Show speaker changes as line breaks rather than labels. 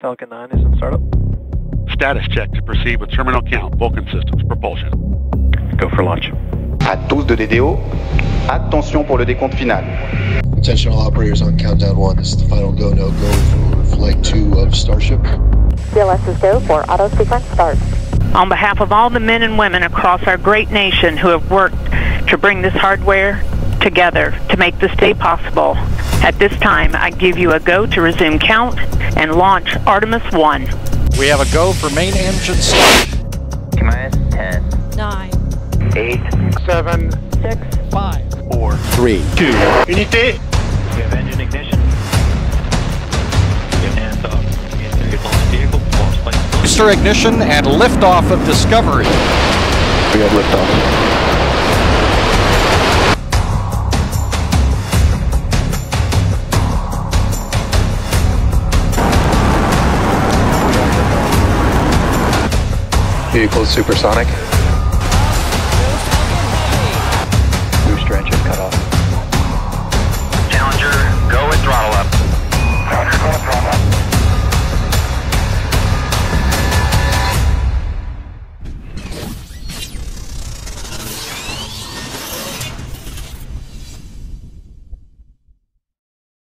Falcon 9 is in startup.
Status check to proceed with terminal count, Vulcan Systems, propulsion.
Go for launch.
À 12 de DDO, attention pour le décompte final.
Attention all operators on countdown one. This is the final go no go for flight two of Starship.
CLS is go for auto sequence start.
On behalf of all the men and women across our great nation who have worked to bring this hardware together to make this day possible, at this time I give you a go to resume count and launch Artemis 1.
We have a go for main engine start.
Minus 10,
9,
8,
7,
6,
5,
4,
3, 2.
Unité!
We have engine ignition. Get hands off. Get launch vehicle. Launch.
Booster ignition and liftoff of Discovery.
We have liftoff.
Vehicle supersonic.